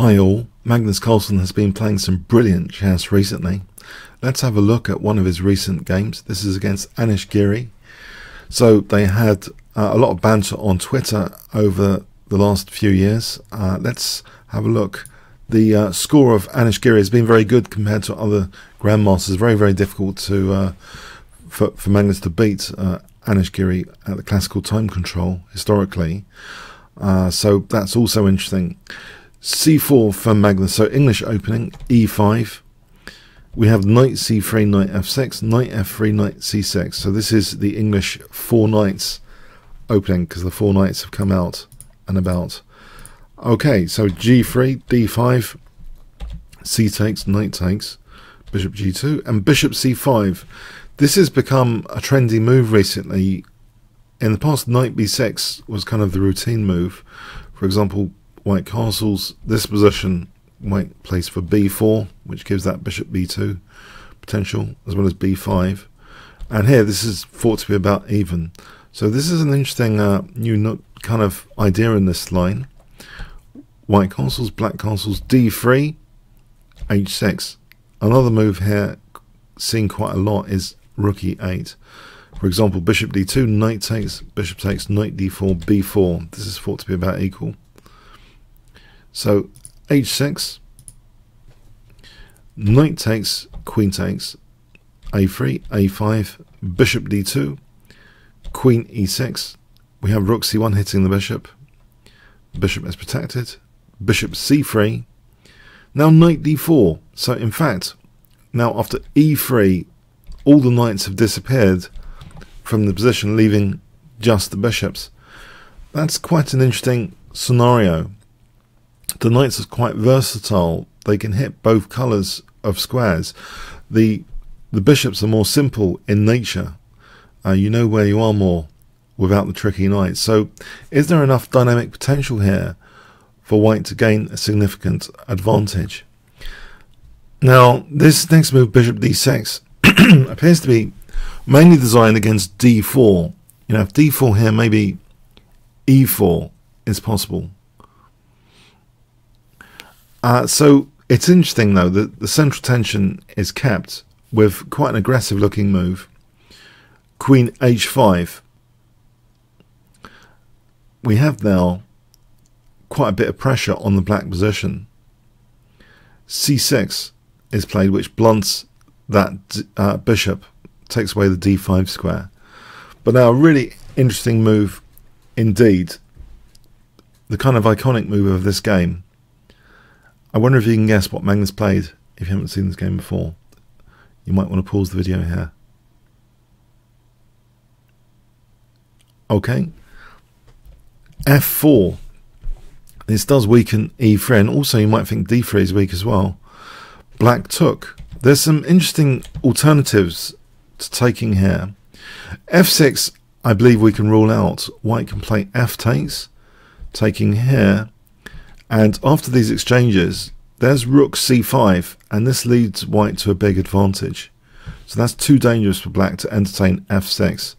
Hi all, Magnus Carlsen has been playing some brilliant chess recently. Let's have a look at one of his recent games. This is against Anish Giri. So they had uh, a lot of banter on Twitter over the last few years. Uh, let's have a look. The uh, score of Anish Giri has been very good compared to other grandmasters. Very, very difficult to uh, for, for Magnus to beat uh, Anish Giri at the classical time control historically. Uh, so that's also interesting c4 for Magnus. So English opening, e5. We have knight c3, knight f6, knight f3, knight c6. So this is the English four knights opening because the four knights have come out and about. Okay, so g3, d5, c takes, knight takes, bishop g2, and bishop c5. This has become a trendy move recently. In the past, knight b6 was kind of the routine move. For example, white castles. This position, white plays for b4, which gives that bishop b2 potential, as well as b5. And here, this is thought to be about even. So this is an interesting uh, new kind of idea in this line. White castles, black castles, d3, h6. Another move here, seen quite a lot, is rook e8. For example, bishop d2, knight takes, bishop takes, knight d4, b4. This is thought to be about equal. So h6, knight takes, queen takes, a3, a5, bishop d2, queen e6. We have rook c1 hitting the bishop. Bishop is protected. Bishop c3. Now knight d4. So in fact, now after e3, all the knights have disappeared from the position, leaving just the bishops. That's quite an interesting scenario the knights are quite versatile. They can hit both colours of squares. The the bishops are more simple in nature. Uh, you know where you are more without the tricky knights. So, is there enough dynamic potential here for white to gain a significant advantage? Now, this next move, bishop d6, appears to be mainly designed against d4. You know, if d4 here, maybe e4 is possible. Uh, so it's interesting though that the central tension is kept with quite an aggressive looking move. Queen h5. We have now quite a bit of pressure on the black position. c6 is played, which blunts that uh, bishop, takes away the d5 square. But now a really interesting move indeed. The kind of iconic move of this game I wonder if you can guess what Magnus played if you haven't seen this game before. You might want to pause the video here. Okay. F4. This does weaken E3 and also you might think D3 is weak as well. Black took. There's some interesting alternatives to taking here. F6 I believe we can rule out. White can play F takes. Taking here and after these exchanges, there's rook c5, and this leads white to a big advantage. So that's too dangerous for black to entertain f6.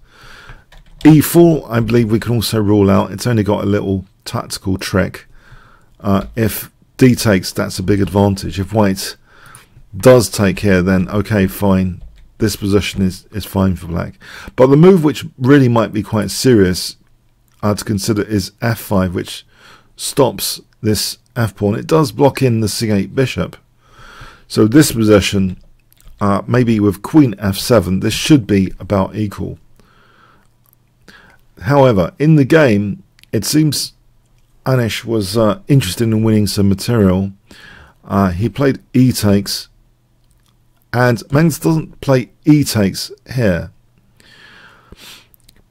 e4, I believe we can also rule out. It's only got a little tactical trick. Uh, if d takes, that's a big advantage. If white does take here, then okay, fine. This position is, is fine for black. But the move which really might be quite serious uh, to consider is f5, which stops this f pawn, it does block in the c8 bishop. So this position, uh, maybe with queen f7, this should be about equal. However, in the game, it seems Anish was uh, interested in winning some material. Uh, he played e takes, and Magnus doesn't play e takes here.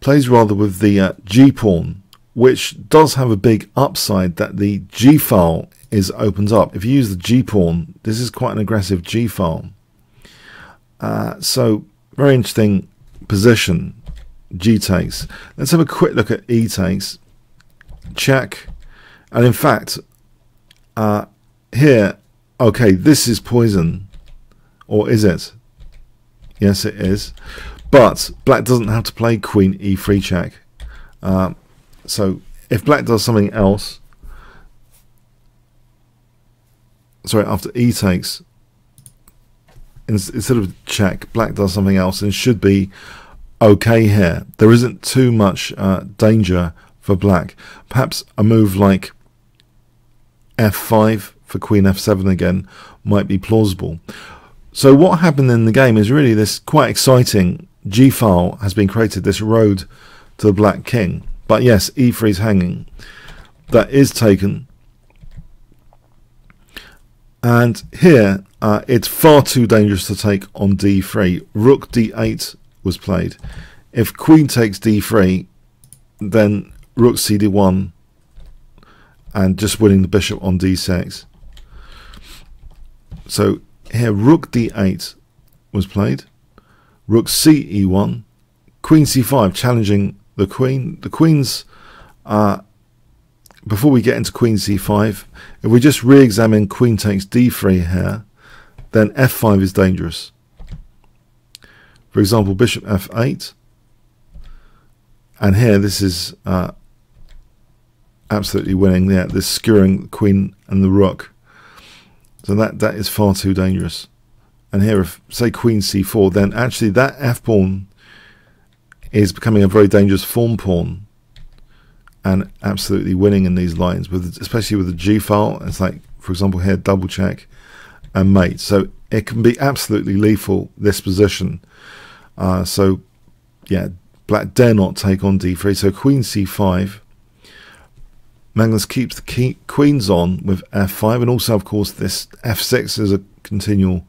Plays rather with the uh, g pawn, which does have a big upside that the G file is opened up. If you use the G pawn, this is quite an aggressive G file. Uh, so very interesting position. G takes. Let's have a quick look at E takes. Check. And in fact, uh, here, okay, this is poison. Or is it? Yes, it is. But black doesn't have to play queen e3 check. Uh, so if black does something else, sorry, after e takes, instead of check, black does something else and should be okay here. There isn't too much uh, danger for black. Perhaps a move like f5 for queen f7 again might be plausible. So what happened in the game is really this quite exciting g file has been created, this road to the black king. But yes, e3 is hanging. That is taken. And here, uh, it's far too dangerous to take on d3. Rook d8 was played. If queen takes d3, then rook cd1 and just winning the bishop on d6. So here rook d8 was played, rook ce1, queen c5 challenging the queen. The queen's, uh, before we get into queen c5, if we just re-examine queen takes d3 here, then f5 is dangerous. For example, bishop f8, and here this is uh, absolutely winning. Yeah, this skewering the queen and the rook. So that that is far too dangerous. And here, if say queen c4, then actually that f pawn is becoming a very dangerous form pawn, and absolutely winning in these lines with especially with the g file. It's like, for example, here double check and mate. So it can be absolutely lethal this position. Uh, so yeah, black dare not take on d3. So queen c5 Magnus keeps the key, queens on with f5, and also, of course, this f6 is a continual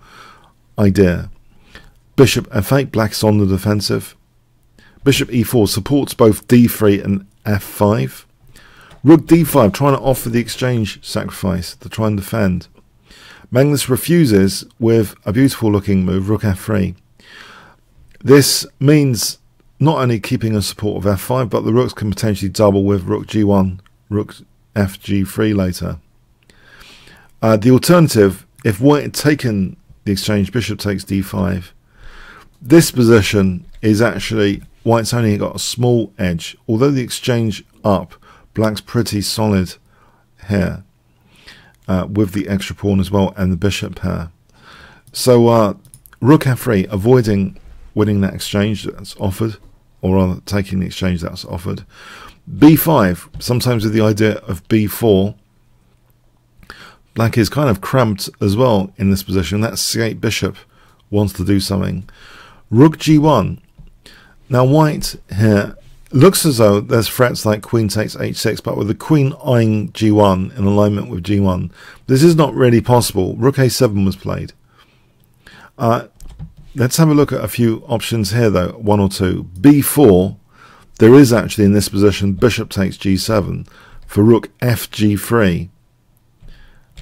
idea. Bishop f8, black's on the defensive. Bishop e4 supports both d3 and f5. Rook d5, trying to offer the exchange sacrifice to try and defend. Magnus refuses with a beautiful looking move, rook f3. This means not only keeping a support of f5, but the rooks can potentially double with rook g1 rook fg3 later. Uh, the alternative, if white had taken the exchange, bishop takes d5, this position is actually white's only got a small edge. Although the exchange up, black's pretty solid here uh, with the extra pawn as well and the bishop pair. So uh, rook f3, avoiding winning that exchange that's offered, or rather taking the exchange that's offered b5, sometimes with the idea of b4. Black is kind of cramped as well in this position. That c8 bishop wants to do something. Rook g1. Now white here looks as though there's threats like queen takes h6, but with the queen eyeing g1 in alignment with g1, this is not really possible. Rook a7 was played. Uh, let's have a look at a few options here, though, one or two. b4 there is actually in this position bishop takes g7 for rook fg3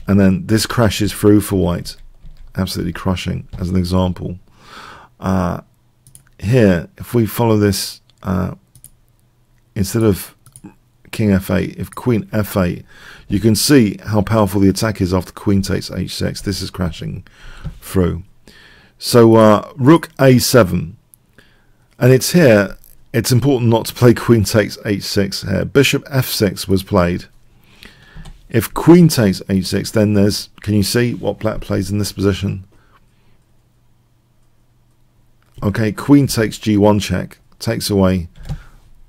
and then this crashes through for white absolutely crushing as an example uh, here if we follow this uh, instead of king f8 if queen f8 you can see how powerful the attack is after queen takes h6 this is crashing through so uh, rook a7 and it's here it's important not to play queen takes h6 here. Bishop f6 was played. If queen takes h6, then there's, can you see what black plays in this position? Okay, queen takes g1 check, takes away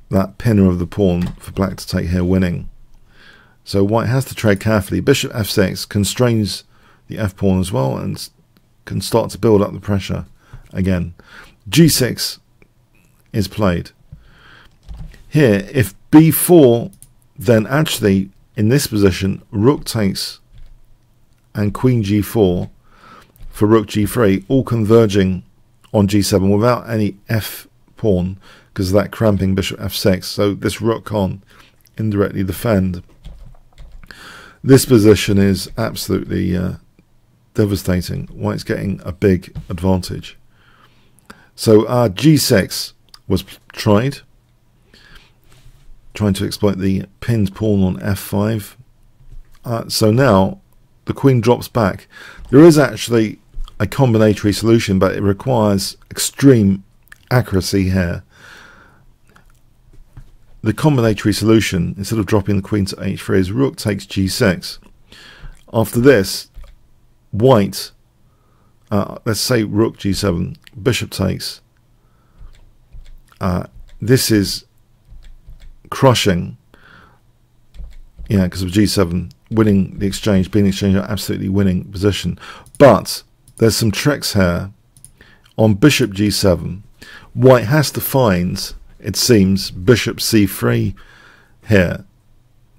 that pinner of the pawn for black to take here winning. So white has to trade carefully. Bishop f6 constrains the f pawn as well and can start to build up the pressure again. g6 is played. Here, if b4, then actually in this position, rook takes and queen g4 for rook g3, all converging on g7 without any f pawn because of that cramping bishop f6. So this rook can't indirectly defend. This position is absolutely uh, devastating. White's getting a big advantage. So our g6 was tried, trying to exploit the pinned pawn on f5. Uh, so now the queen drops back. There is actually a combinatory solution, but it requires extreme accuracy here. The combinatory solution, instead of dropping the queen to h3, is rook takes g6. After this, white, uh, let's say rook g7, bishop takes, uh, this is crushing, yeah, because of g7, winning the exchange, being the exchange, absolutely winning position. But there's some tricks here. On bishop g7, white has to find, it seems, bishop c3 here.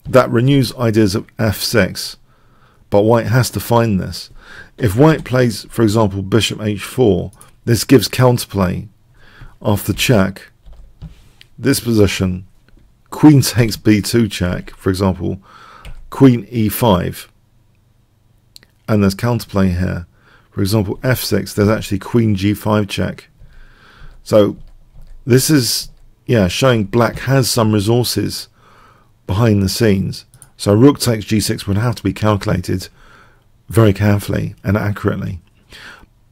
That renews ideas of f6, but white has to find this. If white plays, for example, bishop h4, this gives counterplay after check. This position, queen takes b2 check, for example, queen e5, and there's counterplay here. For example, f6, there's actually queen g5 check. So this is, yeah, showing black has some resources behind the scenes. So rook takes g6 would have to be calculated very carefully and accurately.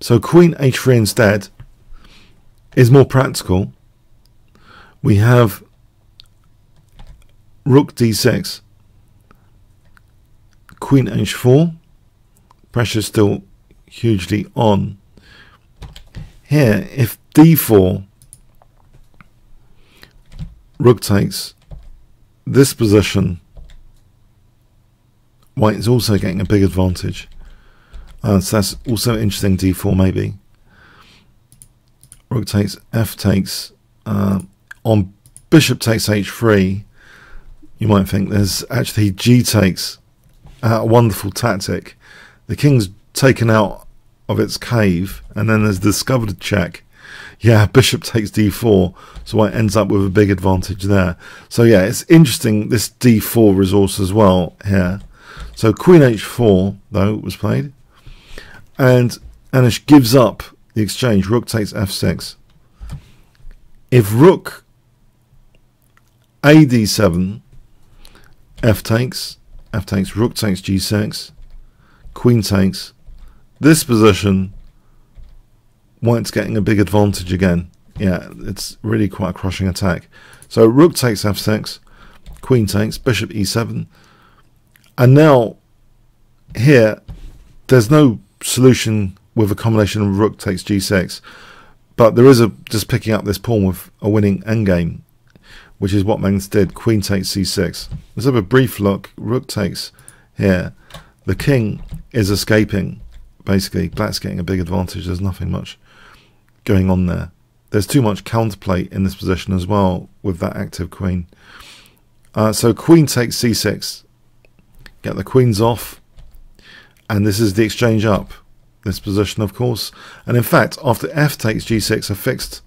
So queen h3 instead is more practical. We have rook d6, queen h4, pressure still hugely on. Here, if d4, rook takes this position, white is also getting a big advantage. Uh, so that's also interesting, d4 maybe. Rook takes, f takes. Uh, on bishop takes h3, you might think there's actually g takes, uh, a wonderful tactic. The king's taken out of its cave, and then there's discovered check. Yeah, bishop takes d4, so white ends up with a big advantage there. So yeah, it's interesting this d4 resource as well here. So queen h4 though was played, and Anish gives up the exchange. Rook takes f6. If rook a d7, f takes, f takes, rook takes g6, queen takes, this position, white's getting a big advantage again. Yeah, it's really quite a crushing attack. So rook takes f6, queen takes, bishop e7. And now, here, there's no solution with a combination of rook takes g6. But there is a just picking up this pawn with a winning endgame, which is what Magnus did. Queen takes c6. Let's have a brief look. Rook takes here. The king is escaping basically black's getting a big advantage. There's nothing much going on there. There's too much counterplay in this position as well with that active queen. Uh, so queen takes c6. Get the queens off. And this is the exchange up. This position, of course. And in fact, after f takes g6 are fixed,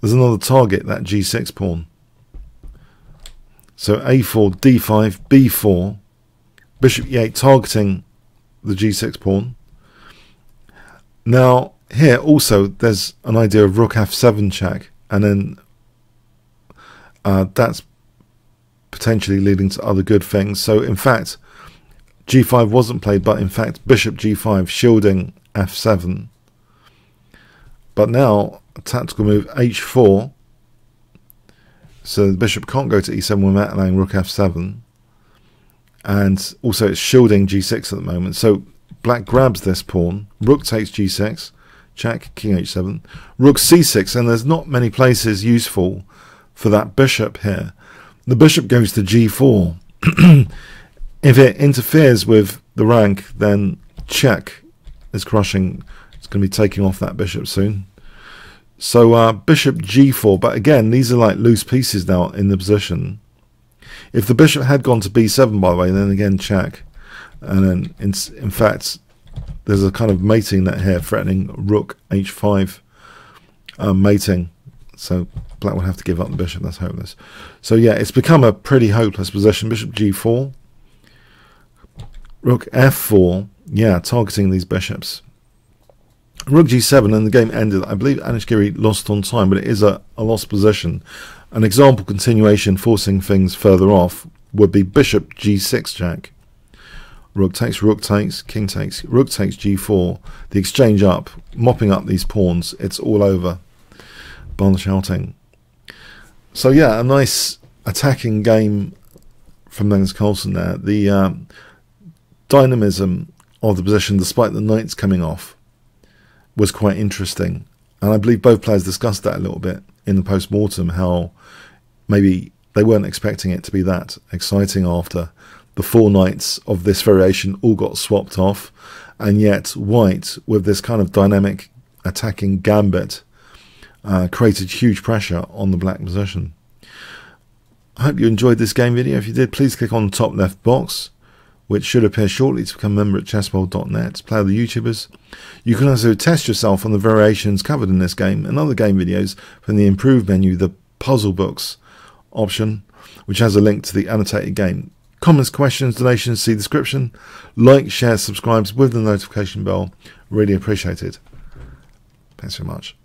there's another target, that g6 pawn. So a4, d5, b4, bishop e8 targeting the g6 pawn. Now, here also there's an idea of rook f7 check, and then uh, that's potentially leading to other good things. So, in fact, g5 wasn't played, but in fact, bishop g5 shielding f7. But now, tactical move h4. So the bishop can't go to e7 without allowing rook f7. And also it's shielding g6 at the moment. So Black grabs this pawn. Rook takes g6. Check. King h7. Rook c6. And there's not many places useful for that bishop here. The bishop goes to g4. if it interferes with the rank, then check is crushing. It's going to be taking off that bishop soon. So uh, bishop g4. But again, these are like loose pieces now in the position. If the bishop had gone to b7, by the way, then again check and then in, in fact there's a kind of mating that here threatening rook h5 um, mating. So black would have to give up the bishop. That's hopeless. So yeah it's become a pretty hopeless position. Bishop g4 rook f4 yeah targeting these bishops. Rook g7 and the game ended. I believe Anish Giri lost on time but it is a, a lost position. An example continuation forcing things further off would be bishop g6 jack Rook takes, rook takes, king takes, rook takes g4. The exchange up, mopping up these pawns. It's all over. Bond shouting. So yeah, a nice attacking game from Magnus Carlsen there. The um, dynamism of the position despite the knights coming off was quite interesting. And I believe both players discussed that a little bit in the post mortem how maybe they weren't expecting it to be that exciting after the four knights of this variation all got swapped off, and yet white, with this kind of dynamic attacking gambit, uh, created huge pressure on the black position. I hope you enjoyed this game video. If you did, please click on the top left box, which should appear shortly to become a member at chessworld.net, play with the YouTubers. You can also test yourself on the variations covered in this game and other game videos from the improved menu, the puzzle books option, which has a link to the annotated game. Comments, questions, donations, see description. Like, share, subscribe with the notification bell. Really appreciate it. Thanks very much.